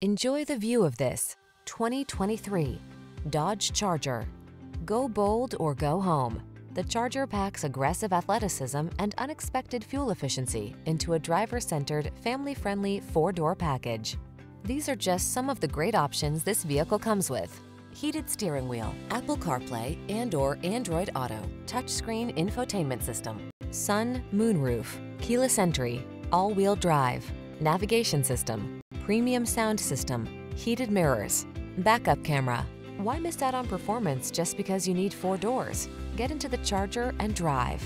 Enjoy the view of this 2023 Dodge Charger. Go bold or go home. The Charger packs aggressive athleticism and unexpected fuel efficiency into a driver-centered, family-friendly four-door package. These are just some of the great options this vehicle comes with. Heated steering wheel, Apple CarPlay and or Android Auto, touchscreen infotainment system, sun, moonroof, keyless entry, all-wheel drive, navigation system, premium sound system, heated mirrors, backup camera. Why miss out on performance just because you need four doors? Get into the Charger and drive.